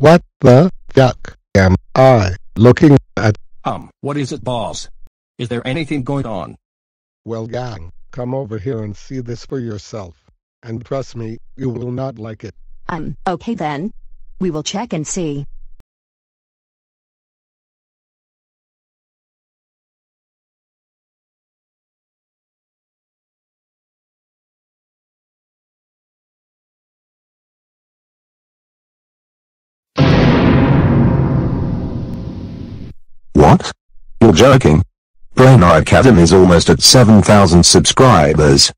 What the fuck am I looking at? Um, what is it, boss? Is there anything going on? Well, gang, come over here and see this for yourself. And trust me, you will not like it. Um, okay then. We will check and see. What? You're joking? BrainiacAdam is almost at 7,000 subscribers.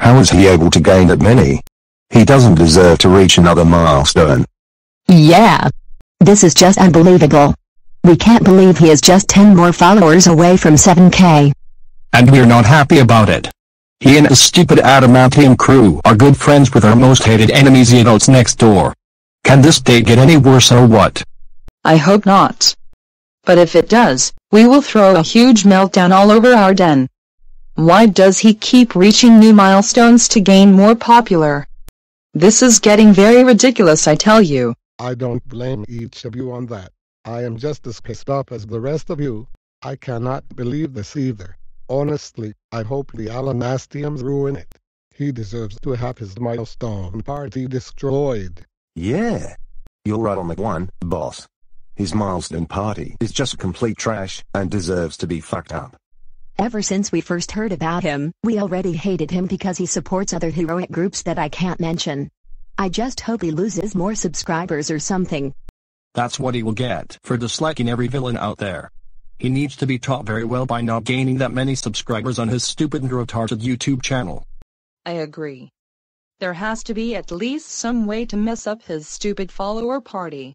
How is he able to gain that many? He doesn't deserve to reach another milestone. Yeah. This is just unbelievable. We can't believe he is just 10 more followers away from 7k. And we're not happy about it. He and his stupid adamantium crew are good friends with our most hated enemies the adults next door. Can this day get any worse or what? I hope not. But if it does, we will throw a huge meltdown all over our den. Why does he keep reaching new milestones to gain more popular? This is getting very ridiculous I tell you. I don't blame each of you on that. I am just as pissed off as the rest of you. I cannot believe this either. Honestly, I hope the Alamastiums ruin it. He deserves to have his milestone party destroyed. Yeah. You're right on the one, boss. His milestone party is just complete trash and deserves to be fucked up. Ever since we first heard about him, we already hated him because he supports other heroic groups that I can't mention. I just hope he loses more subscribers or something. That's what he will get for disliking every villain out there. He needs to be taught very well by not gaining that many subscribers on his stupid and retarded YouTube channel. I agree. There has to be at least some way to mess up his stupid follower party.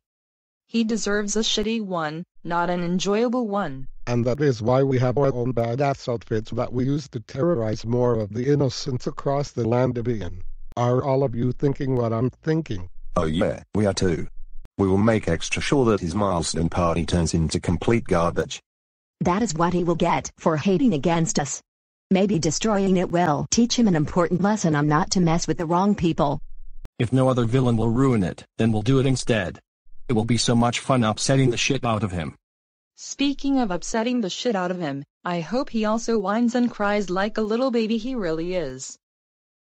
He deserves a shitty one, not an enjoyable one. And that is why we have our own badass outfits that we use to terrorize more of the innocents across the land of Ian. Are all of you thinking what I'm thinking? Oh yeah, we are too. We will make extra sure that his milestone party turns into complete garbage. That is what he will get for hating against us. Maybe destroying it will teach him an important lesson on not to mess with the wrong people. If no other villain will ruin it, then we'll do it instead. It will be so much fun upsetting the shit out of him. Speaking of upsetting the shit out of him, I hope he also whines and cries like a little baby he really is.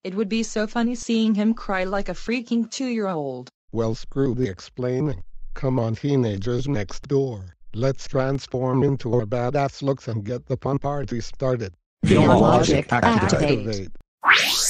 It would be so funny seeing him cry like a freaking two-year-old. Well, screw the explaining. Come on, teenagers next door. Let's transform into our badass looks and get the fun party started. Feel logic activate. activate. Activate.